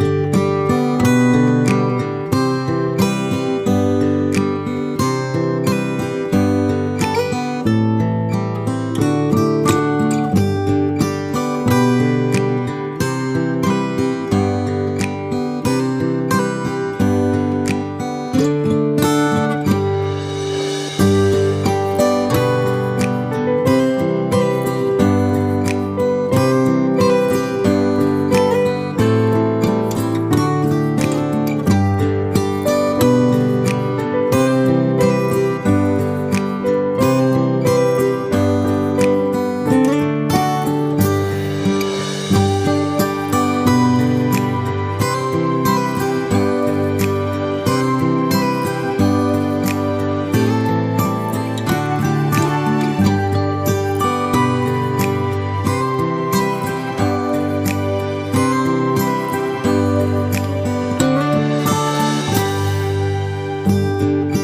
Música Música